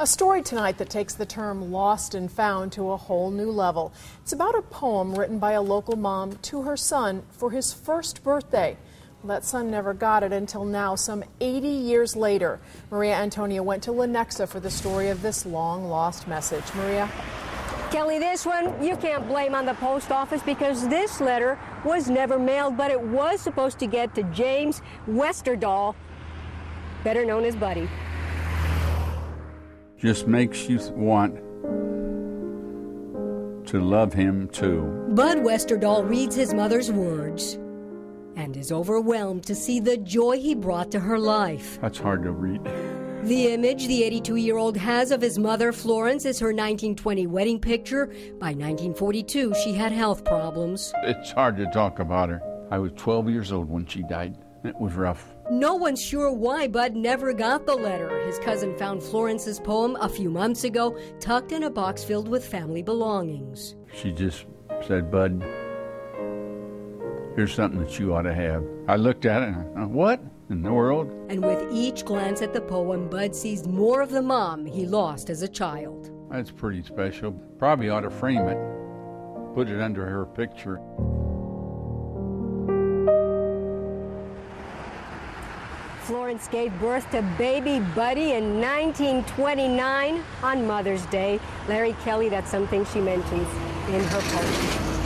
A story tonight that takes the term lost and found to a whole new level. It's about a poem written by a local mom to her son for his first birthday. Well, that son never got it until now, some 80 years later. Maria Antonia went to Lenexa for the story of this long lost message. Maria? Kelly, this one you can't blame on the post office because this letter was never mailed, but it was supposed to get to James Westerdahl, better known as Buddy just makes you want to love him too. Bud Westerdahl reads his mother's words and is overwhelmed to see the joy he brought to her life. That's hard to read. The image the 82 year old has of his mother, Florence, is her 1920 wedding picture. By 1942, she had health problems. It's hard to talk about her. I was 12 years old when she died. It was rough. No one's sure why Bud never got the letter. His cousin found Florence's poem a few months ago, tucked in a box filled with family belongings. She just said, Bud, here's something that you ought to have. I looked at it and I thought, what in the world? And with each glance at the poem, Bud sees more of the mom he lost as a child. That's pretty special. Probably ought to frame it, put it under her picture. Florence gave birth to baby Buddy in 1929 on Mother's Day. Larry Kelly, that's something she mentions in her poem.